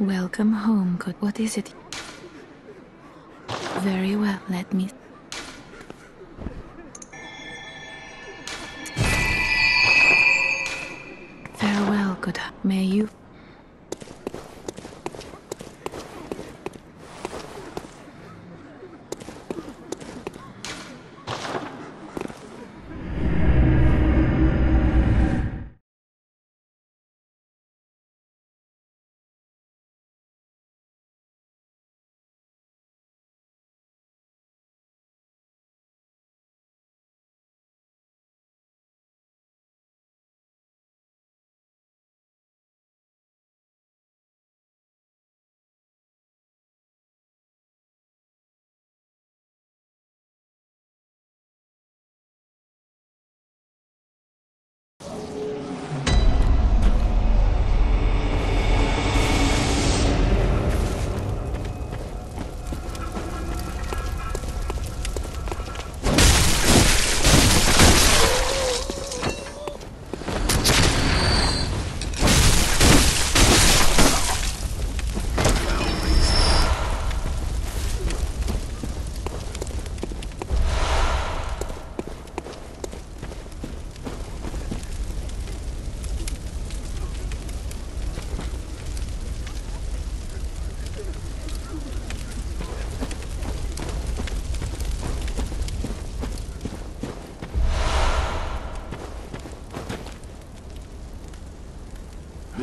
Welcome home, good. What is it? Very well, let me. Farewell, good. May you.